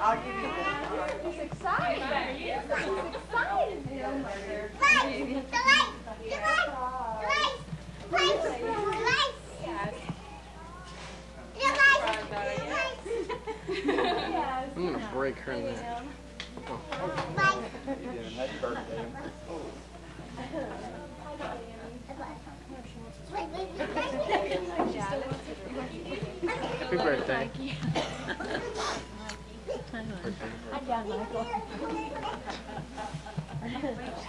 I'll give you that. He's excited. He's excited. Yes. I'm gonna break her neck. Happy birthday. Hi, John Michael.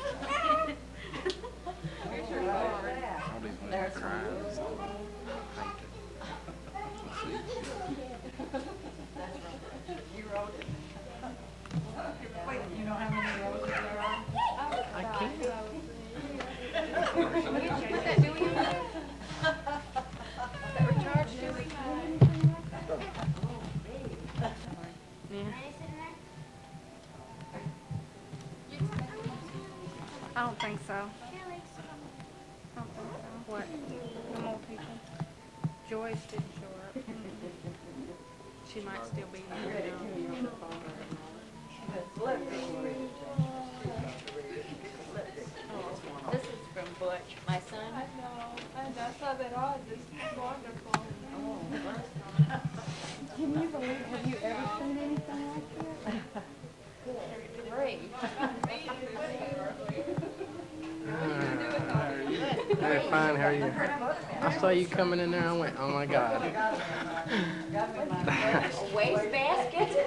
I don't think so. I don't think so. What? No more people? Joyce didn't show up. She might still be here now. This is from Butch, my son. I know, and I saw that all, this is wonderful. Can you believe, have you ever seen anything like that? Great. Hey, fine, how are you? I saw you coming in there, I went, oh my god. Waste basket?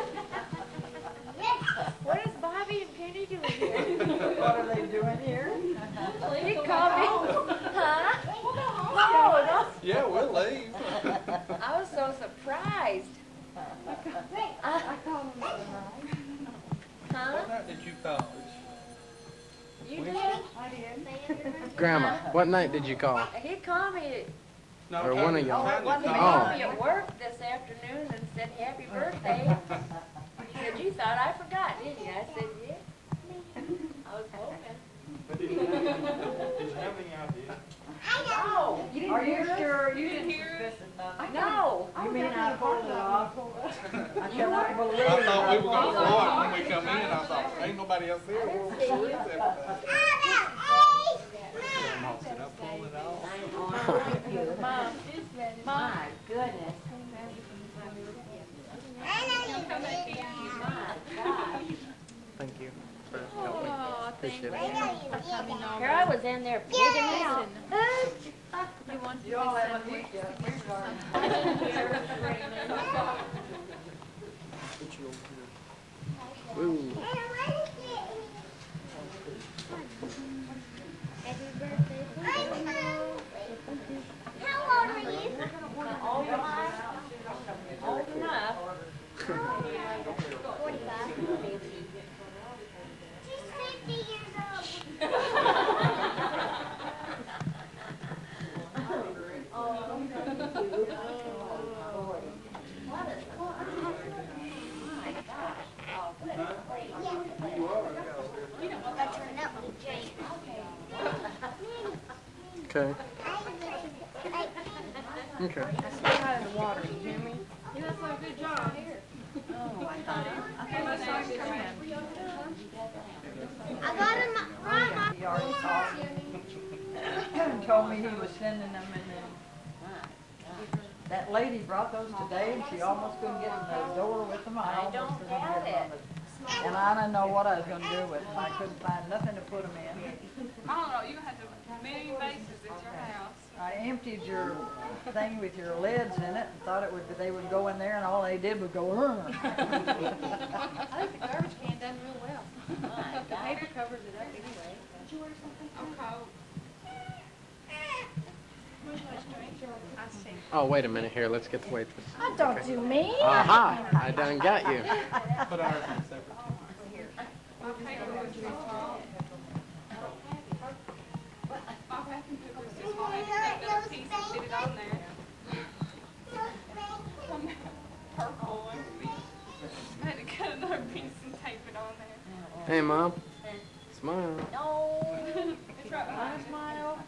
What is Bobby and Penny doing here? What are they doing here? He called me, huh? No, oh, no. Yeah, we'll leave. I was so surprised. I called him the other night. Huh? What night did you call? You did? I did. Grandma, what night did you call? He called me, No, Or one of y'all. Oh, he Oh. called me at work this afternoon and said, happy birthday. He said, you thought I forgot, didn't you? I said, yeah. I was hoping. Did you have any idea? No, Are you sure you didn't suspicion nothing? no. You mean I pulled it off? I cannot believe I thought we were gonna pulled it blow it off. when we come in. I thought, ain't nobody else here. Where- where is everybody? Grandma said, I pulled it off. I'm on with you. Mom, she's ready. My goodness. Thank you for helping. Appreciate it. Here I was in there pigging out. You want You all haven't eaten yet. We're sorry. Woo. Old Okay. Okay. Stay out of the water, you hear me? He already called and told me he was sending them and then that lady brought those today and she almost couldn't get in the door with them. I I almost don't couldn't have get them. And I didn't know what I was gonna do with them. I couldn't find nothing to put them in. I don't know, you had a million vases at your house. I emptied your thing with your lids in it and thought it would, they would go in there and all they did was go, "Ugh." I think the garbage can done real well. The paper covers it up anyway. Okay. I see. Oh, wait a minute here. Let's get the waitress. Oh, don't do me. Aha! I done got you. Put ours in separate. My paper was too small. My packing paper was too small. I had to take another piece and on there. Purple and I had to cut another Hey, Mom. Smile. No. It's right behind you. Smile.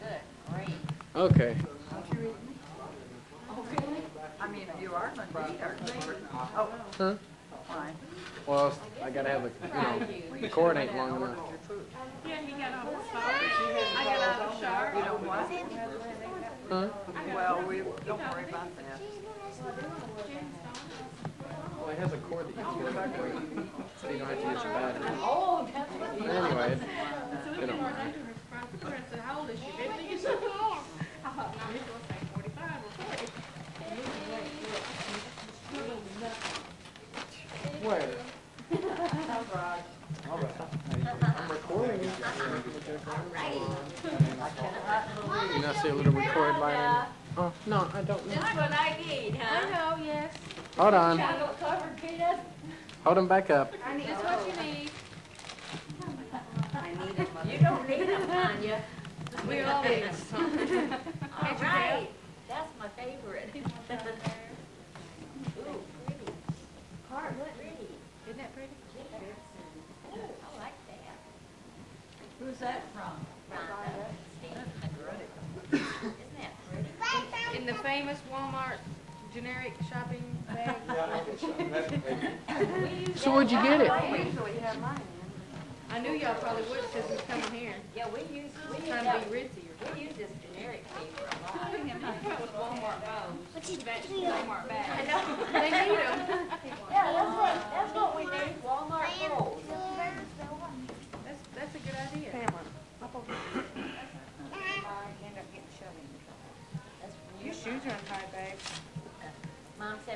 Good, great. Okay. I mean, you are gonna eat, aren't you? Oh, Huh? fine. Well, I gotta have a, you know, the cord ain't long enough. Yeah, he got off the phone. I got out of the shower. You know what? Huh? Well, we, don't worry about that. Well, it has a cord that you can get back where you, so you don't have to use the battery. Oh, that's what you. Anyway, it- So we you came know. over there to her front door and said, how old is she, oh, fifty? All right. I'm recording. You not see a little record light in there? Oh, no, I don't know. That's what I need, I huh? know, yes. Hold on. Chocolate covered peanuts. Hold him back up. Just what you need. You don't need them, Tanya. We all need some. All right, that's my favorite. Ooh, pretty. Card, pretty. Isn't that pretty? Ooh, I like that. Who's that from? Rhonda, Steve, isn't that pretty? In the famous Walmart generic shopping bag. So where'd you get it? I knew y'all probably would since it's coming here. Yeah, we use, we use Trying that, to be ritzier. we use this generic paper a lot. That was Walmart bows. That's Walmart I know. They need them.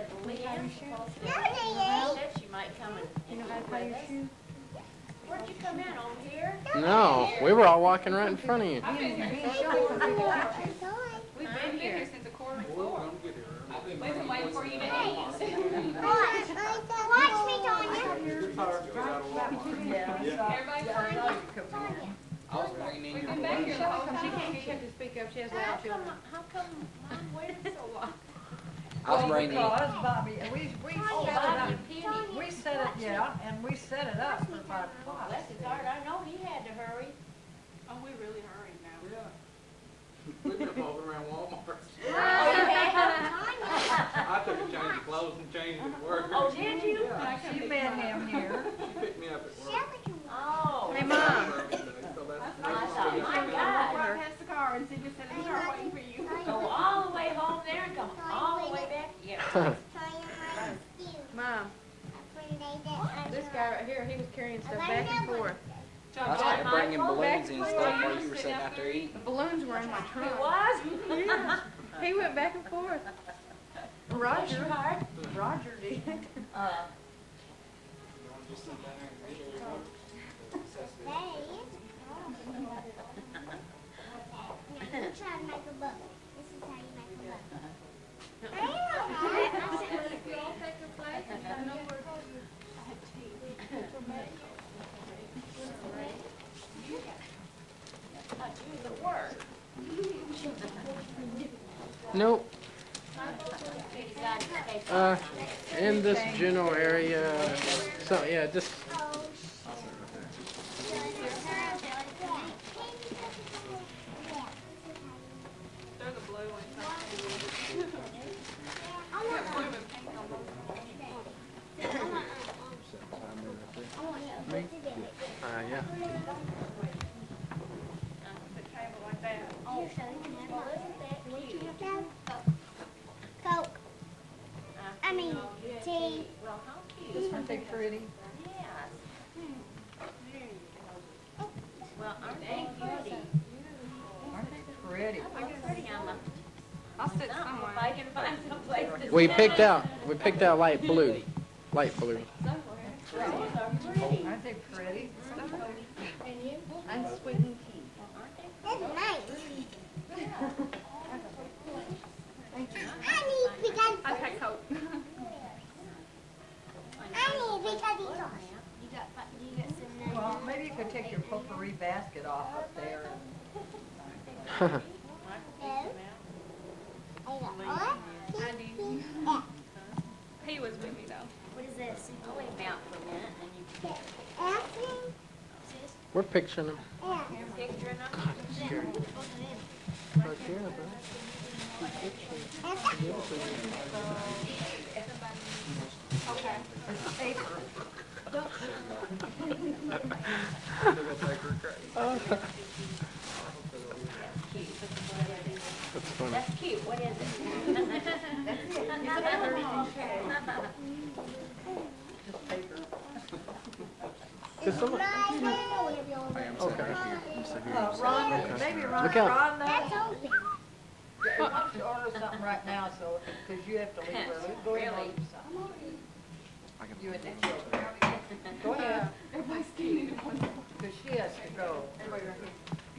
Mom said, well, supposed to, she said she might come and, You know how to tie your shoe? Where'd you come in, over here? No, we were all walking right in front of you. I've been here, Me and Shelly can take a picture. we've been here since a quarter to four. We've been waiting for you to eat. Watch me, Tanya. Everybody Yeah, I fine? know you could be. We've been back here the whole She can't get to speak up, she has How loud children. how come mom waited so long? Well, because Bobby, we, we Oh, set it Bobby up, and Penny. we set it, yeah, and we set it up for five o'clock. Bless his heart, I know he had to hurry. Oh, we really hurried now. We've been walking around Walmart. Oh, yeah. I took a change of clothes and changed at work. Oh, did you? Yeah, She met him here. she picked me up at work. Oh. Hey, Mom. So that's- I thought, my Walk God, right past the car and see you sitting in the car waiting for you. go all the way home there and come all the way back, yeah. Mom, this guy right here, he was carrying stuff back and forth. I started bringing balloons and stuff while you were sitting out there eating. The balloons were in my It trunk. was? Yes. He went back and forth. Roger. Roger did. Uh, Try to make a book. This is how you make a book. If you all take your place, I know where I do the work. Nope. We decided to take Uh, in this general area, so, yeah, just, they're the blue and something. You have blue and pink on them. uh, yeah. The table like that. Well, isn't that cute? Coke. I mean, tea. Well, how cute. aren't they pretty? Well, aren't they pretty? Aren't they pretty? How pretty on the, I'll sit somewhere. if I can find some place to We picked out, we picked out light blue, light blue. Are pretty, Aren't they pretty? I'm sweet and tea. aren't they? That's nice. I need because Okay, Coke. I need because he's on. You got you got some Well, maybe you could take your potpourri basket off up there and No. I got what? I do. Yeah. He was with me though. What is this? I'll wait out for a minute and you can We're picturing them. Yeah. picture them. Right here, bro. That's funny. That's cute, what is it? Just paper. Is someone- Okay. Uh, Ron, maybe Ron, Look out. Ron, That's knows. open. why don't you order something right now, so, because you have to leave early. Go ahead and Really? order something. You and the children. Go ahead. Because she has to go.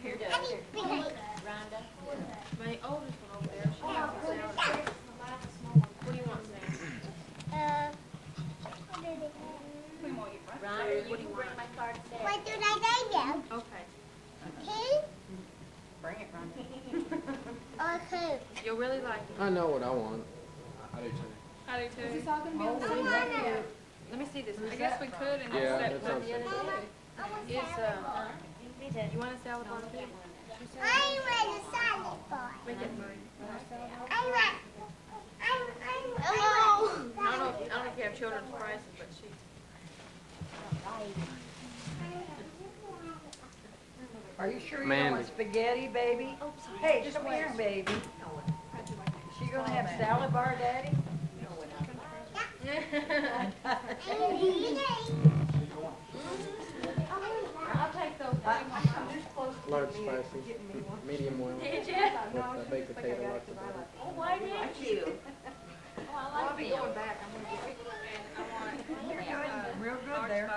Here, How do you bring it? Rhonda. My oldest one over there, she wants a salad. What do you want, Sam? Uh, what Rhonda, you can bring my card there. what did I say Okay. now? Bring it, Rhonda. or two? You'll really like it. I know what I want. I do too. I do too. Is this all gonna be on the Oh, same thank. Let me see this. I guess we could and Yeah, just that's set, what I'm is, uh, you want a salad bar too? I want a salad bar. Make it three. I want. I'm. I'm. I don't know, if- I don't know if you have children's prices, but she, Are you sure you don't Mandy. want spaghetti, baby? Hey, just come here, baby. She gonna have salad bar, daddy? I'll take those. Large spicy, medium well. Did you? With the baked potato, lots of butter. Oh, why didn't you? Oh, I I'll be going back, I'm gonna get, and I want, Real good there.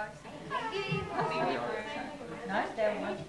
spicy, Nice to have lunch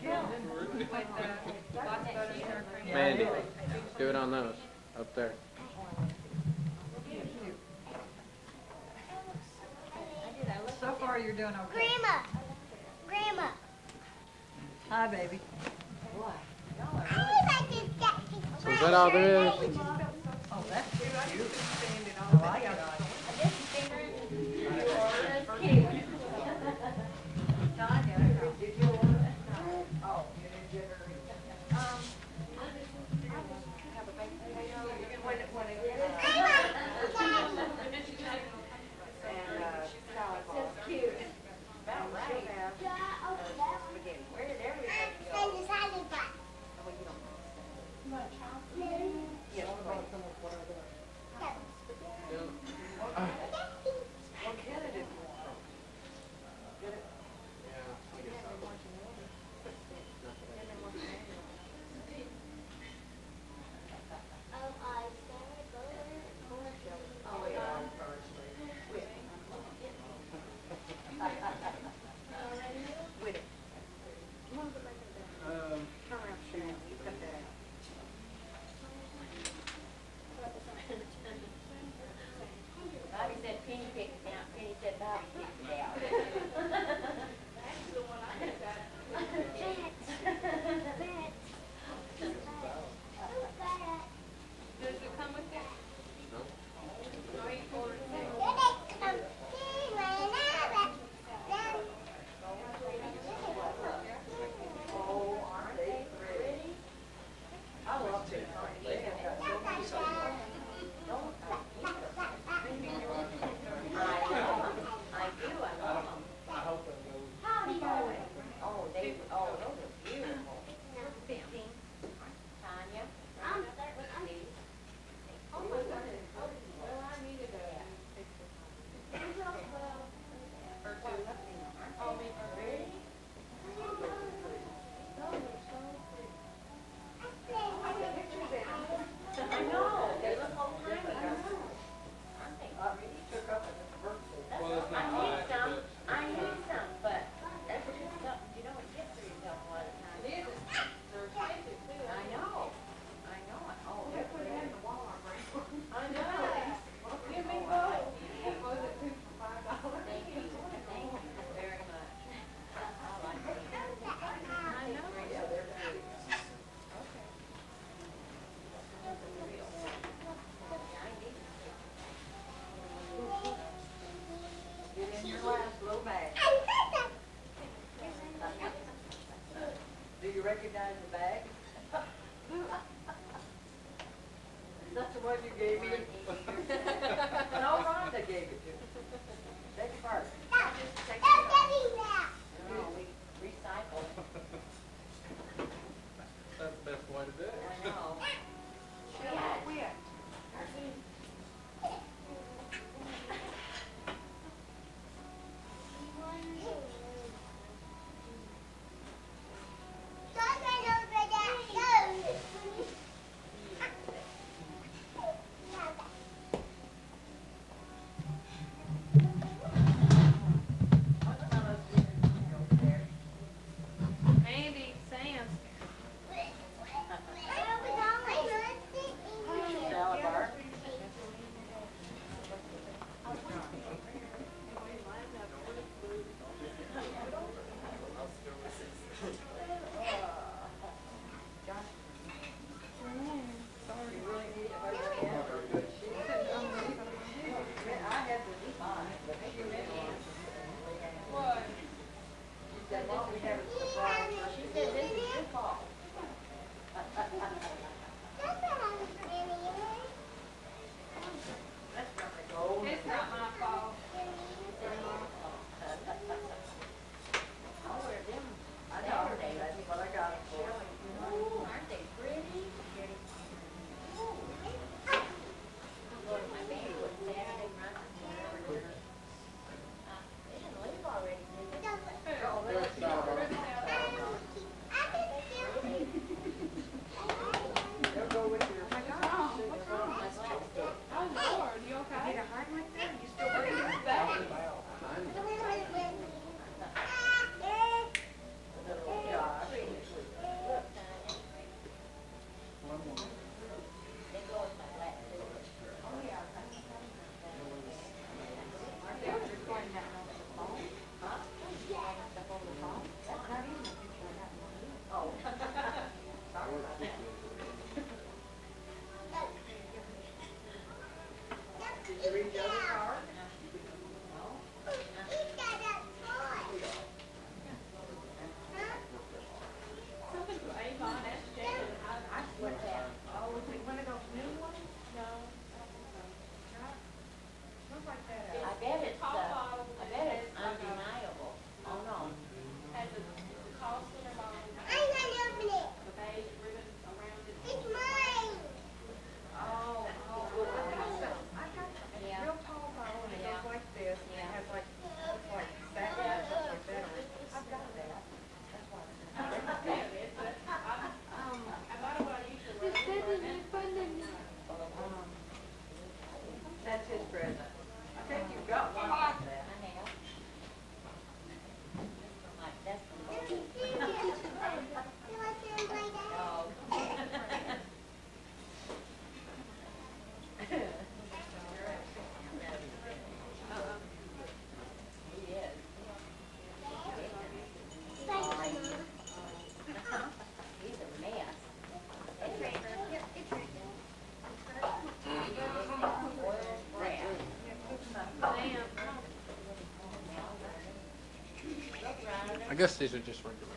I guess these are just regular.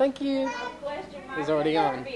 Thank you. He's already on.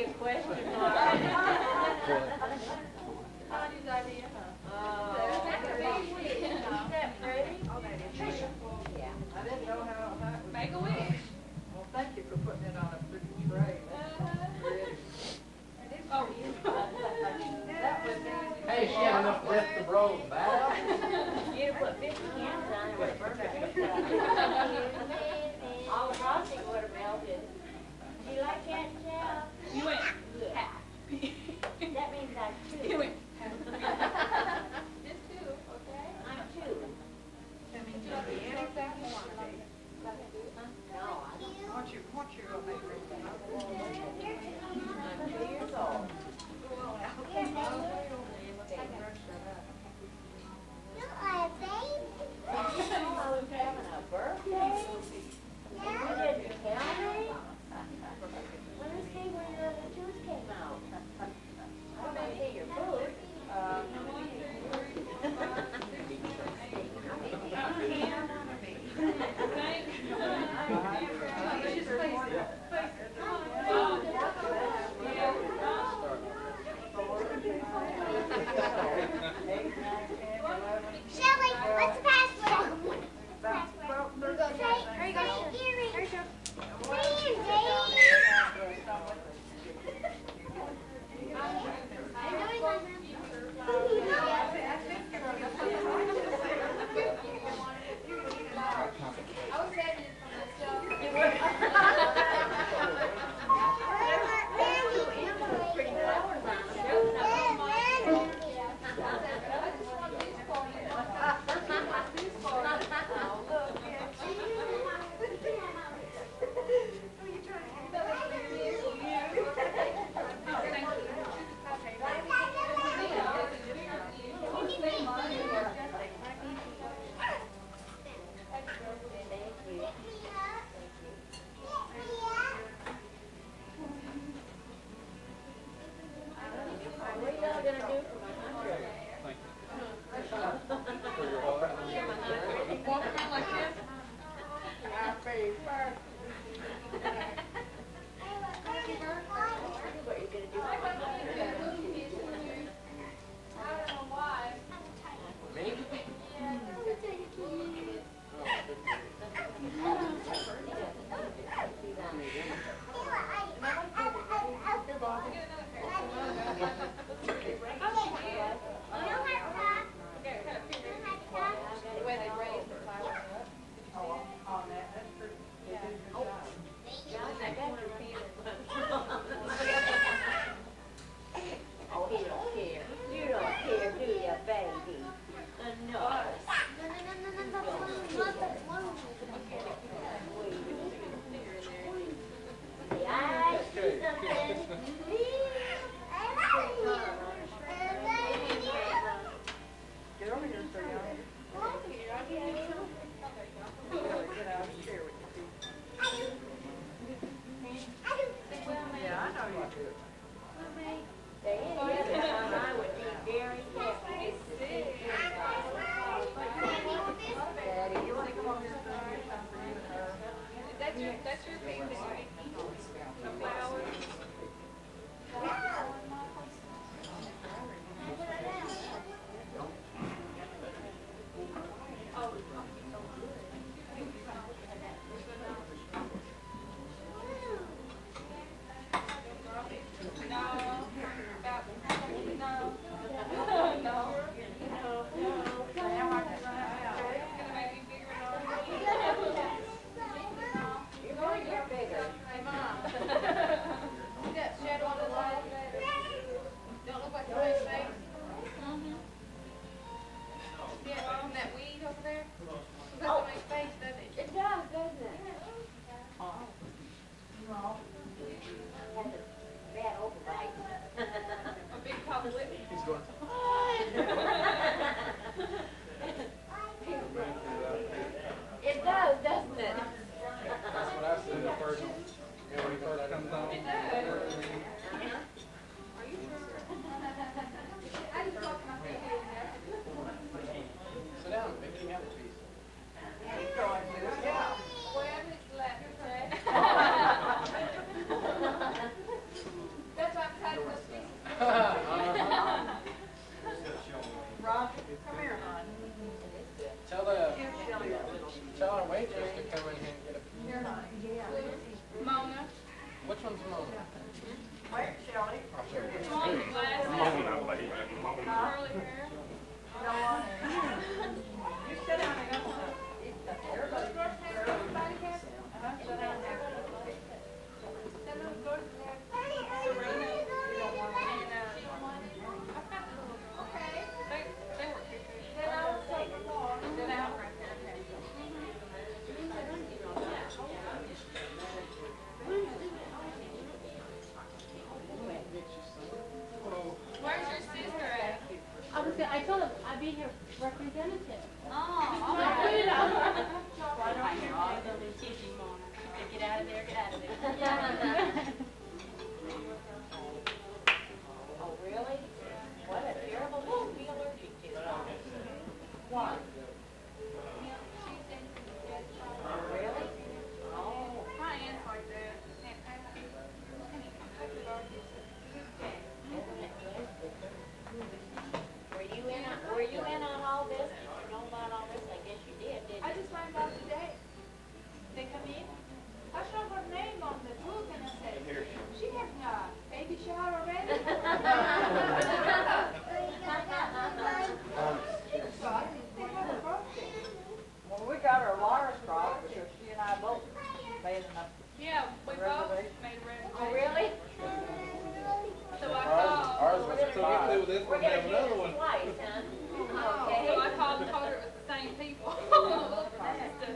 We're have gonna another do one. twice, huh? Oh. So I called and told her it was the same people. Just to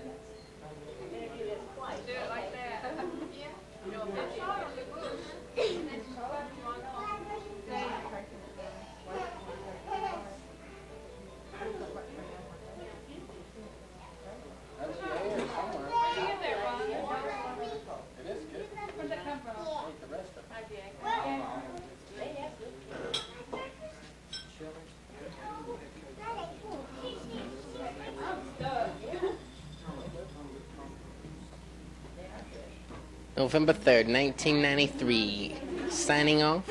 We're gonna do this twice. do it like that. Yeah. November 3rd, 1993. Signing off.